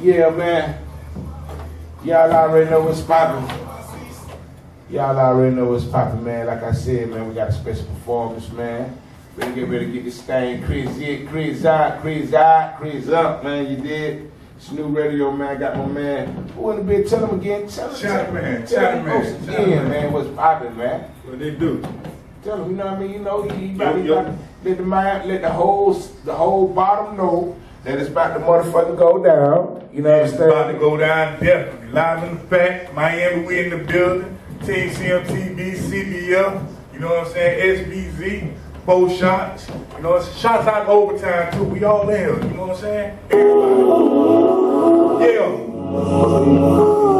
Yeah, man. Y'all already know what's poppin'. Y'all already know what's poppin', man. Like I said, man, we got a special performance, man. To get ready to get this thing crazy, crazy out, crazy out, crazy up, man. You did. It's new radio, man. Got my man. Who in the bed? Tell him again. Tell him. Shout man, Tell him man, folks shout again, man. man. What's poppin', man? What they do? Tell him, you know what I mean? You know, he, he he yup. let the man, let the whole, the whole bottom know that it's about to motherfucking go down. You know what I'm It's about to go down definitely. Live in the fact, Miami, we in the building. TCMTV, CBF, you know what I'm saying? SBZ, four shots. You know, it's shots out overtime too. We all there, you know what I'm saying? Everybody. Yeah.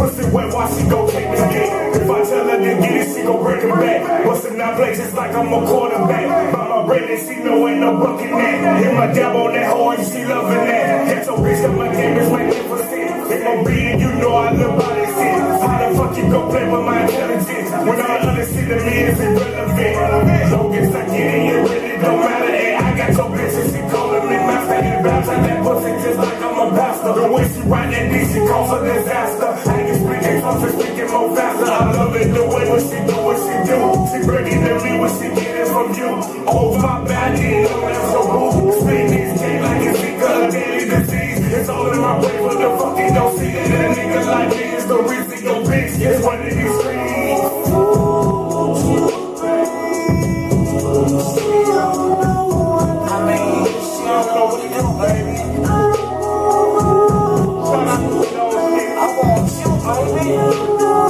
pussy wet, watch she go take the game. If I tell her to get it, she go break it back. Bustin' that play just like I'm a quarterback. By my brain, and she know ain't no bucket that. Hit my dab on that hoe and she loving that. Get your bitch that my game is magnificent. They gon' beat it, you know I live by this shit. How the fuck you gon' play with my intelligence? When all other shit to me is irrelevant. The way she ride that dick, she cause a disaster. I can speak it, I'm just speaking more faster. I love it the way when she do what she do. She bringing it to me when she get it from you. Oh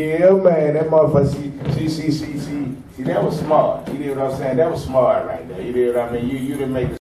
Yeah, man. That motherfucker, see, see, see, see, see. That was smart. You know what I'm saying? That was smart right there. You know what I mean? You, you didn't make a